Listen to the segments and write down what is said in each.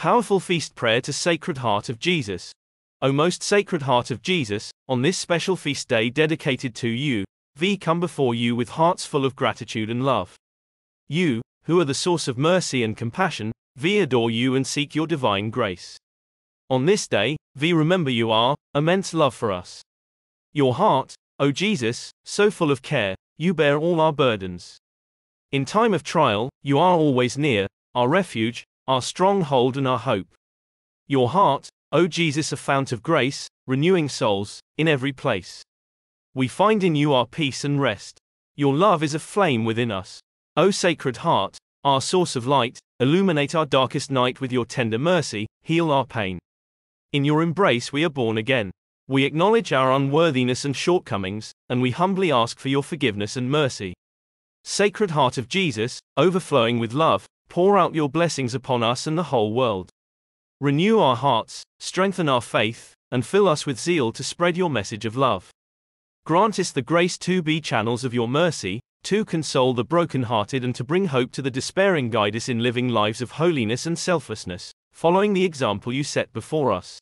Powerful feast prayer to Sacred Heart of Jesus. O most Sacred Heart of Jesus, on this special feast day dedicated to you, we come before you with hearts full of gratitude and love. You, who are the source of mercy and compassion, we adore you and seek your divine grace. On this day, we remember you are immense love for us. Your heart, O Jesus, so full of care, you bear all our burdens. In time of trial, you are always near, our refuge, our stronghold and our hope. Your heart, O Jesus, a fount of grace, renewing souls, in every place. We find in you our peace and rest. Your love is a flame within us. O Sacred Heart, our source of light, illuminate our darkest night with your tender mercy, heal our pain. In your embrace we are born again. We acknowledge our unworthiness and shortcomings, and we humbly ask for your forgiveness and mercy. Sacred Heart of Jesus, overflowing with love, pour out your blessings upon us and the whole world. Renew our hearts, strengthen our faith, and fill us with zeal to spread your message of love. Grant us the grace to be channels of your mercy, to console the brokenhearted and to bring hope to the despairing. Guide us in living lives of holiness and selflessness, following the example you set before us.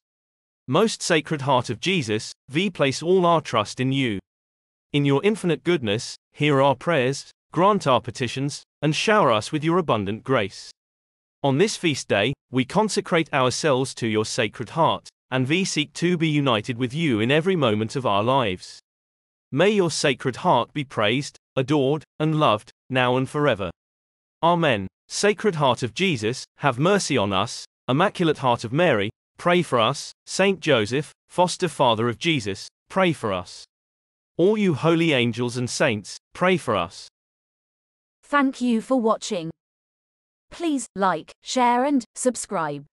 Most Sacred Heart of Jesus, we place all our trust in you. In your infinite goodness, hear our prayers, grant our petitions, and shower us with your abundant grace. On this feast day, we consecrate ourselves to your Sacred Heart, and we seek to be united with you in every moment of our lives. May your Sacred Heart be praised, adored, and loved, now and forever. Amen. Sacred Heart of Jesus, have mercy on us. Immaculate Heart of Mary, pray for us. Saint Joseph, foster father of Jesus, pray for us. All you holy angels and saints, pray for us. Thank you for watching. Please like, share and subscribe.